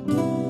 Bye.